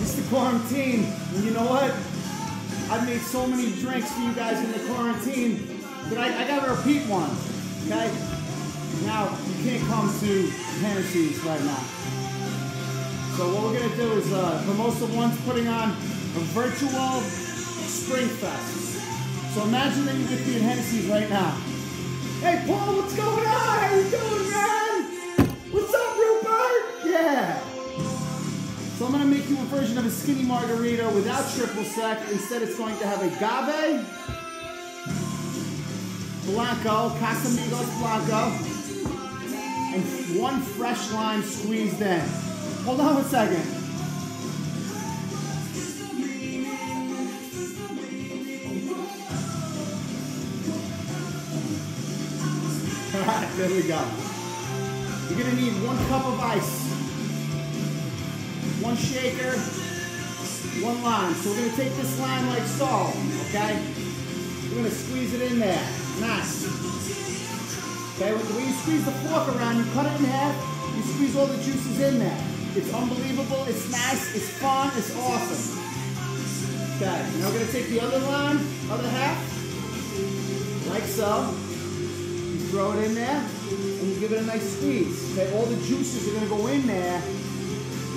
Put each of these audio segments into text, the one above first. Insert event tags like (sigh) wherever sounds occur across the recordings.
It's the quarantine. And you know what? I've made so many drinks for you guys in the quarantine that I, I gotta repeat one. Okay? Now, you can't come to Hennessy's right now. So what we're gonna do is uh, of One's putting on a virtual spring fest. So imagine that you could be in Hennessy's right now. Hey Paul, what's going on? How you doing? Skinny margarita without triple sec. Instead, it's going to have agave, blanco, Casamigos blanco, and one fresh lime squeezed in. Hold on one second. There we go. You're gonna need one cup of ice, one shaker, one lime. So we're gonna take this lime like so, okay? We're gonna squeeze it in there. Nice. Okay, when you squeeze the fork around, you cut it in half, you squeeze all the juices in there. It's unbelievable, it's nice, it's fun, it's awesome. Okay, now we're gonna take the other lime, other half, like so. You throw it in there, and you give it a nice squeeze. Okay, all the juices are gonna go in there.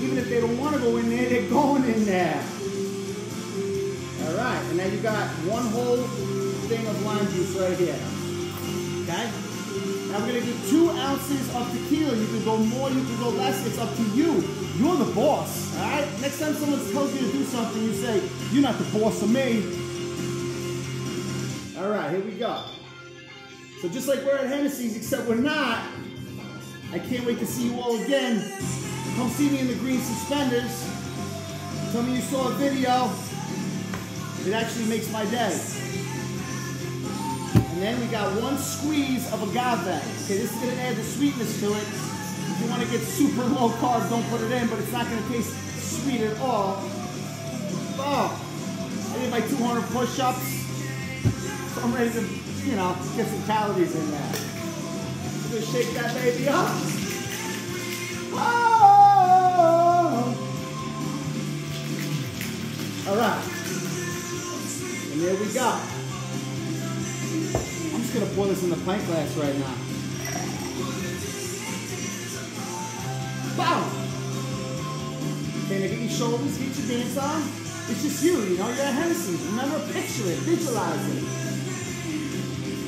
Even if they don't wanna go in there, they're going in there. All right, and now you got one whole thing of lime juice right here. Okay? Now we're gonna do two ounces of tequila. You can go more, you can go less, it's up to you. You're the boss, all right? Next time someone tells you to do something, you say, you're not the boss of me. All right, here we go. So just like we're at Hennessy's, except we're not, I can't wait to see you all again. Come see me in the green suspenders. Tell me you saw a video. It actually makes my day. And then we got one squeeze of agave. Okay, this is gonna add the sweetness to it. If you wanna get super low carb, don't put it in, but it's not gonna taste sweet at all. Oh, I did my 200 push-ups. So I'm ready to, you know, get some calories in there. Gonna shake that baby up. Oh! All right. And there we go. I'm just gonna pour this in the pint glass right now. Bow! Okay, now get your shoulders, get your dance on. It's just you, you know, you're at Hennessy's. Remember, picture it, visualize it.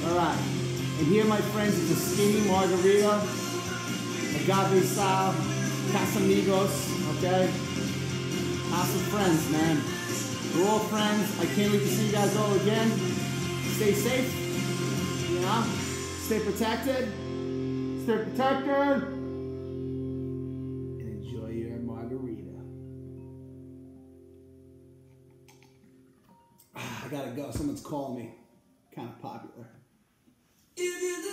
All right. And here, my friends, is a skinny margarita, agave style, Casamigos, okay? Awesome friends, man. We're all friends. I can't wait to see you guys all again. Stay safe, you know? Stay protected. Stay protected. And enjoy your margarita. (sighs) I gotta go. Someone's calling me. Kind of popular. If you